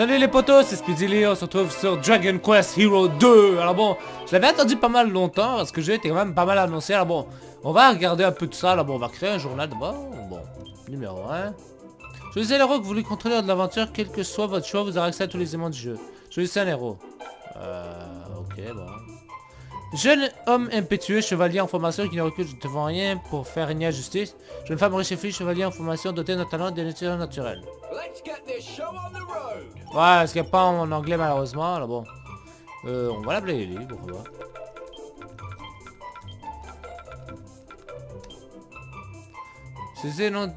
Salut les potos, c'est Speedy on se retrouve sur Dragon Quest Hero 2 Alors bon, je l'avais attendu pas mal longtemps parce que jeu était quand même pas mal annoncé. Alors bon, on va regarder un peu tout ça, alors bon, on va créer un journal d'abord. Bon, numéro 1 Choisissez l'héros que vous voulez contrôler de l'aventure, quel que soit votre choix, vous aurez accès à tous les éléments du jeu. Choisissez un héros. Euh, ok, bon. Jeune homme impétueux, chevalier en formation qui ne recule devant rien pour faire la justice. Jeune femme riche et fille, chevalier en formation doté d'un talent de nature naturelle. Ouais, ce qu'il n'y a pas en anglais malheureusement, alors bon. Euh, on va l'appeler Ellie, pourquoi pas. C'est le nom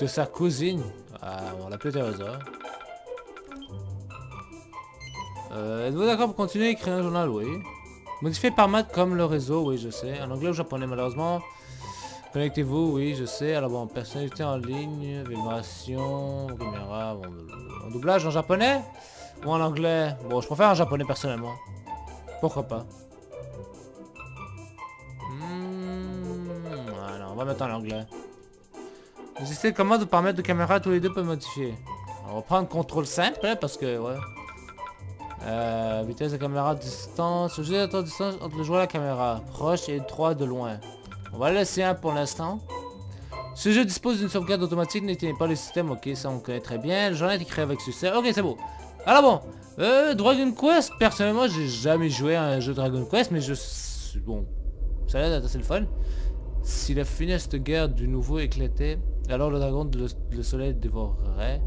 de sa cousine. Ah, on l'appelle Teresa. Euh, Êtes-vous d'accord pour continuer à écrire un journal? Oui. Modifié par mat comme le réseau, oui je sais. En anglais ou japonais malheureusement. Connectez-vous, oui je sais. Alors bon, personnalité en ligne, vibration, caméra, bon, en doublage en japonais ou en anglais? Bon, je préfère en japonais personnellement. Pourquoi pas? Ah on va mettre en anglais. J'essaie comment de permettre de caméra tous les deux peuvent modifier. On va prendre contrôle simple hein, parce que ouais. Euh, vitesse de caméra, distance. Le jeu distance entre le joueur et la caméra. Proche et 3 de loin. On va laisser un pour l'instant. Ce jeu dispose d'une sauvegarde automatique, n'éteignez pas le système. Ok, ça on connaît très bien. Journal est créé avec succès. Ok, c'est beau. Alors bon, euh, Dragon Quest, personnellement, j'ai jamais joué à un jeu Dragon Quest, mais je... Bon, ça a l'air d'être assez le fun. Si la funeste guerre du nouveau éclatait, alors le dragon de le soleil dévorerait.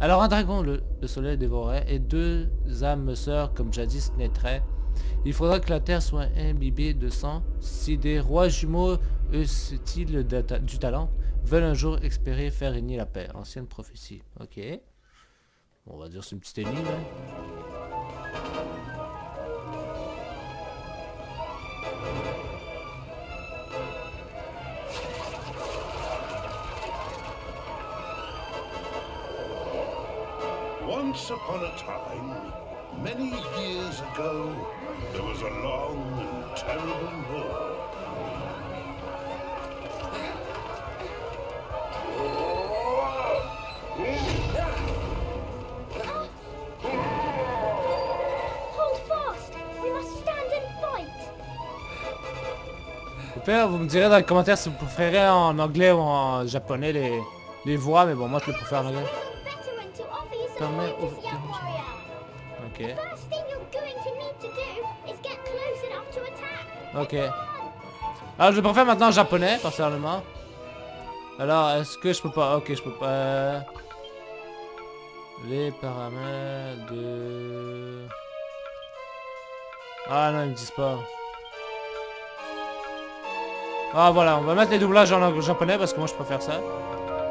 Alors un dragon, le, soleil dévorait, et deux âmes sœurs comme jadis naîtraient. Il faudra que la terre soit imbibée de sang. Si des rois jumeaux, eux style du talent, veulent un jour espérer faire régner la paix. Ancienne prophétie. Ok. on va dire c'est une petite énigme. Hein. Once upon a time, many years ago, there was a long and terrible war. vous me direz dans les commentaires si vous préférez en anglais ou en japonais les, les voix, mais bon, moi je le préfère en anglais. Ok. Ok. Alors je préfère maintenant en japonais, personnellement. Alors, est-ce que je peux pas... Ok, je peux pas... Les paramètres de... Ah non, ils me disent pas. Ah voilà, on va mettre les doublages en japonais parce que moi je préfère ça.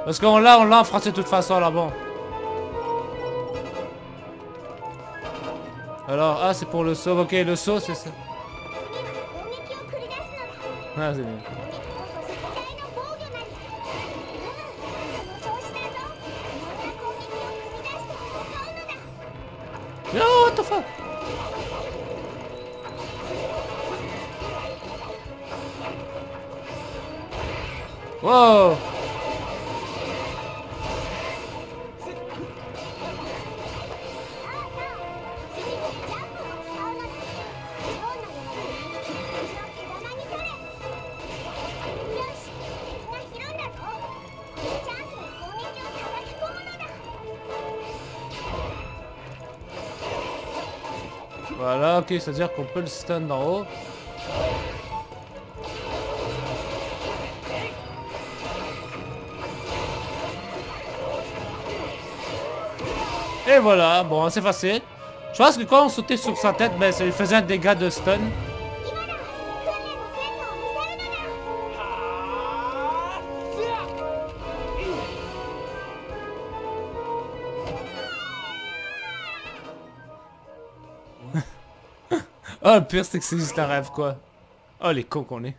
Parce qu'on l'a, on l'a en français de toute façon, là bon. Alors, ah, c'est pour le saut. Ok, le saut, c'est ça. Ah, c'est bien. Fuck? Whoa! Voilà, ok, c'est-à-dire qu'on peut le stun d'en haut. Et voilà, bon, c'est facile. Je pense que quand on sautait sur sa tête, ben, ça lui faisait un dégât de stun. Oh, le pire, c'est que c'est juste un rêve, quoi. Oh, les cons qu'on est.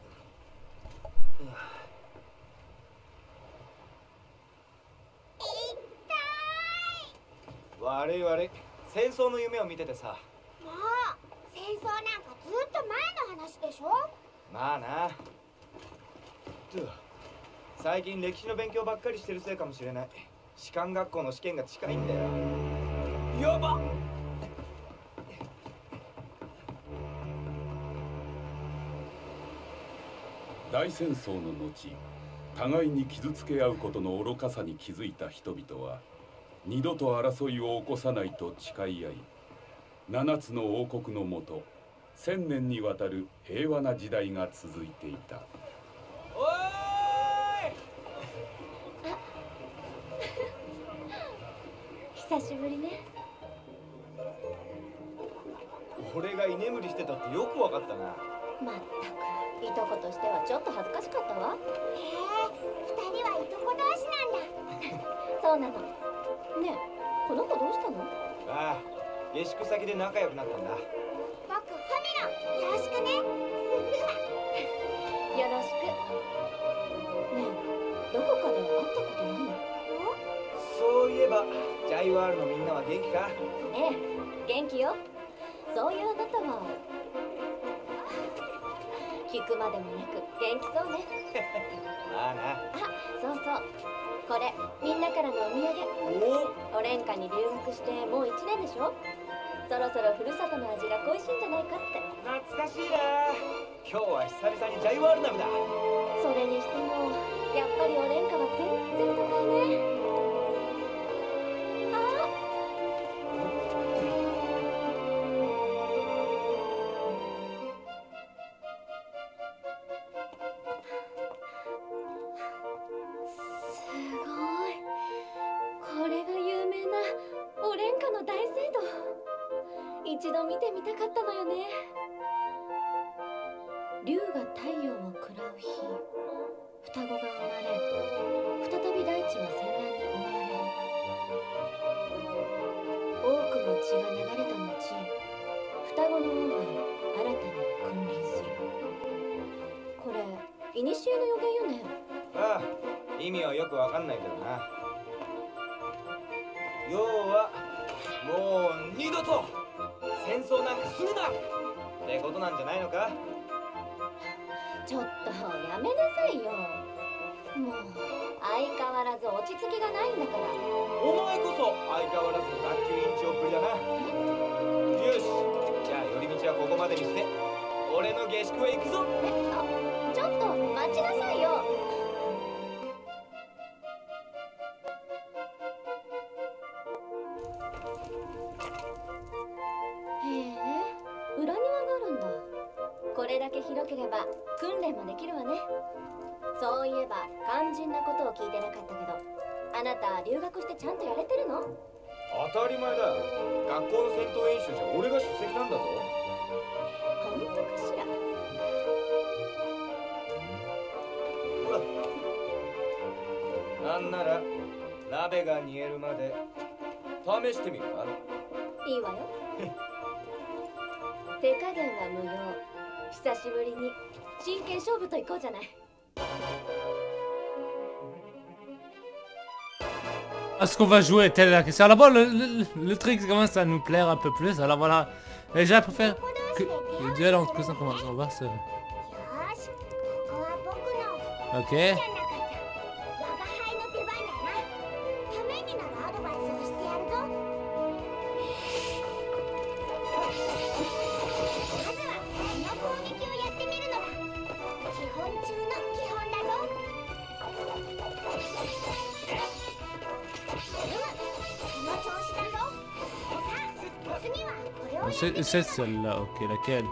Waré, waré. 戦争の夢を見ててさ。もう戦争なんかずっと前の話でしょ？まあな。最近歴史の勉強ばっかりしてるせいかもしれない。士官学校の試験が近いんだよ。やば大戦争の後互いに傷つけ合うことの愚かさに気づいた人々は二度と争いを起こさないと誓い合い七つの王国のもと千年にわたる平和な時代が続いていた。おーい！久しぶりね。俺が居眠りしてたってよくわかったなまったく。いとことしてはちょっと恥ずかしかったわ。へえ二人はいとこ同士なんだ。そうなの。ねえこの子どうしたの？ああ下宿先で仲良くなったんだ。僕ファミロンよろしくね。よろしく。ねえどこかで会ったことないそういえばジャイワールのみんなは元気か？ええ元気よ。そういうあなたは聞くまでもなく元気そうね。ま あなあそうそう。これみんなからのお土産。おオレンカに留学してもう1年でしょ？そろそろふるさとの味が恋しいんじゃないかって。懐かしいな。今日は久々にジャイワール鍋だ。それにしてもやっぱりオレンカは全然高いね一度見てみたかったのよね。竜が太陽を喰らう日。双子が生まれ再び大地は戦乱に覆われる。多くの血が流れた後双子の王が新たに君臨する。これ古の予言よね？ああ意味はよくわかんないけどな。要はもう二度と。戦争なんかするなってことなんじゃないのか？ちょっとやめなさいよ。もう相変わらず落ち着きがないんだから。お前こそ相変わらずの学級委員長っぷりだな。よし。じゃあ寄り道はここまでにして俺の下宿へ行くぞ。えあちょっと待ちなさいよ練もできるわね。そういえば肝心なことを聞いてなかったけどあなた留学してちゃんとやれてるの？当たり前だ学校の戦闘演習じゃ俺が出席なんだぞ。本当かしら？ほら。なんなら鍋が煮えるまで試してみるか？いいわよ。手加減は無用。久しぶりに真剣勝負といこうじゃない Est-ce qu'on va jouer telle la question Alors bon, le, le, le truc commence à nous plaire un peu plus. Alors voilà. Et j'ai préféré que le duel entre cousins commence. On va voir ce... よーしここは僕の Ok. Ah, c'est celle-là, ok, laquelle?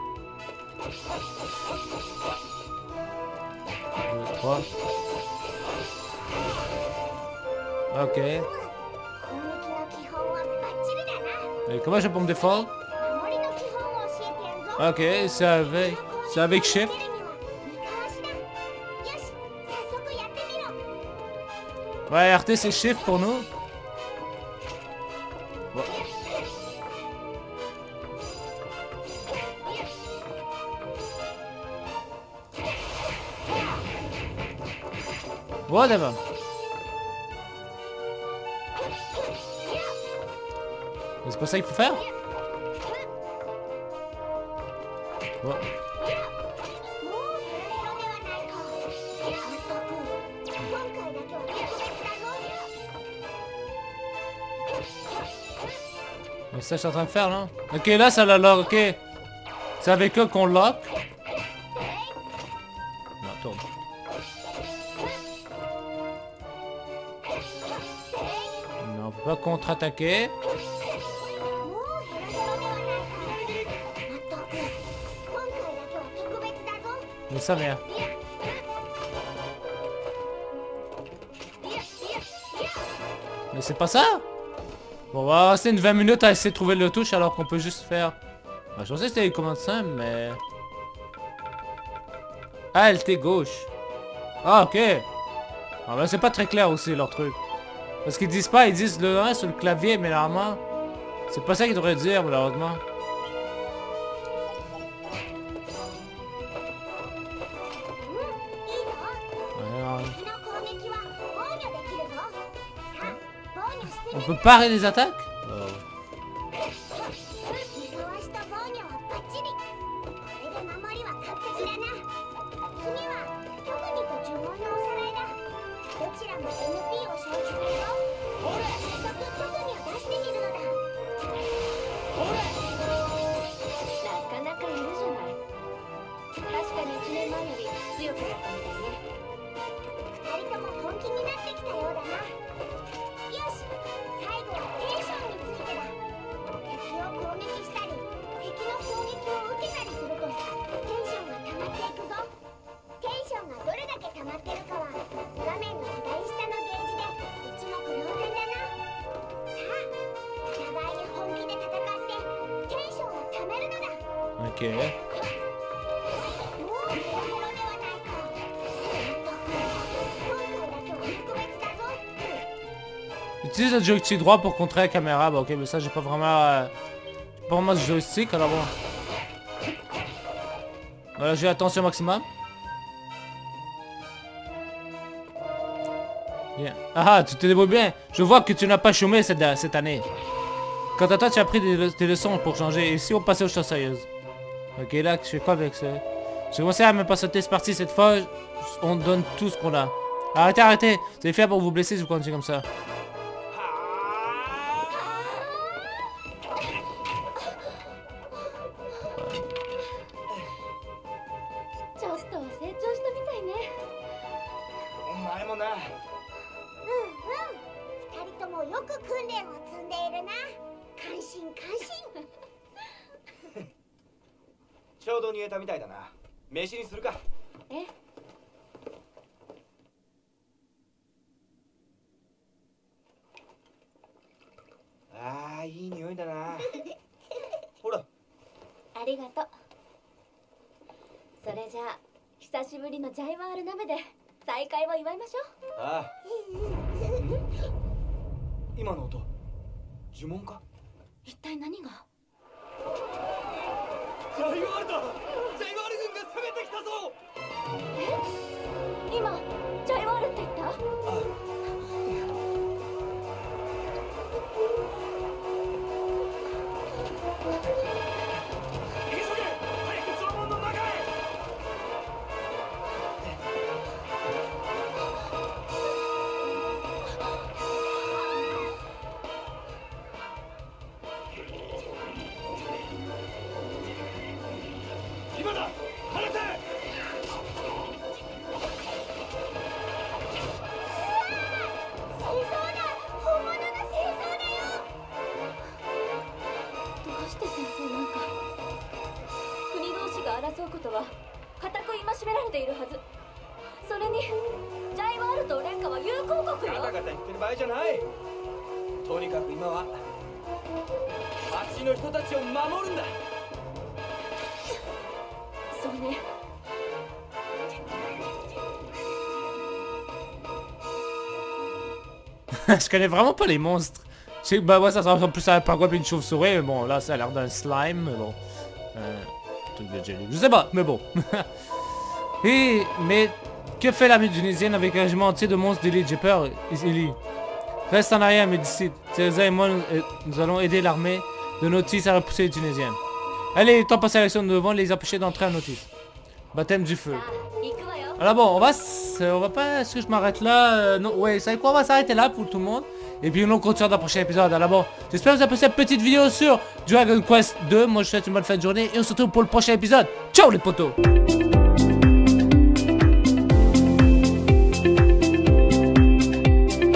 2, 3. Ok. Comment je peux me défendre? Ok, c'est avec... C'est avec chef Ouais, RT c'est chef pour nous. Whatever. C'est pas ça qu'il faut faire oh. Mais ça que je suis en train de faire là Ok là ça l'a lock, ok. C'est avec eux qu'on lock. contre-attaquer. Ils ça rien. Mais c'est pas ça? Bon bah c'est une 20 minutes à essayer de trouver le touche alors qu'on peut juste faire... Bah, je pensais que c'était une commande simple mais... Ah LT gauche. Ah ok. Ah bah, c'est pas très clair aussi leur truc. Parce qu'ils disent pas, ils disent le 1 sur le clavier, mais normalement, c'est pas ça qu'ils devraient dire, malheureusement. On peut parer les attaques? ぞ Utilise le joystick droit pour contrer la caméra. Bah ok, mais ça j'ai pas vraiment... euh, pas vraiment de joystick, alors bon. Voilà, j'ai attention maximum. Bien. Ah, tu te débrouilles bien. Je vois que tu n'as pas chômé cette, cette année. Quant à toi, tu as pris des leçons pour changer. Et si on passait aux choses sérieuses? Ok, là, je fais quoi avec ça J'ai commencé à me pas sauter cette partie cette fois. On donne tout ce qu'on a. Arrêtez, arrêtez. Vous allez faire pour vous blesser si vous continuez comme ça. ちょうど煮えたみたいだな。飯にするか。え？ああいい匂いだな。ほら。ありがとう。それじゃあ久しぶりのジャイワール鍋で再会を祝いましょう。ああ。今の音呪文か？一体何が？ジャイワールだジャイワール軍が攻めてきたぞ。今ジャイワールって言った？急の人たちを守るんだそうね je connais vraiment pas les monstres. Je sais que bah ouais ça ressemble plus à un pingouin puis une chauve-souris, mais bon là ça a l'air d'un slime, mais bon. Euh, truc de jelly. Je sais pas, mais bon. Et mais que fait l'armée tunisienne avec un régiment entier de monstres d'élite J'ai peur, Ellie. Reste en arrière, Médicide. Teresa et moi, nous, euh, nous allons aider l'armée de Nautis à repoussé les Tunisiens. Allez, temps passer à l'action de devant, les empêcher d'entrer à notice. Baptême du feu. Alors bon, on va, on va pas, est-ce que je m'arrête là? Euh, Non, ouais, savez quoi, on va s'arrêter là pour tout le monde. Et puis on continue dans le prochain épisode. Alors bon, j'espère que vous avez apprécié cette petite vidéo sur Dragon Quest 2. Moi, je vous souhaite une bonne fin de journée et on se retrouve pour le prochain épisode. Ciao les potos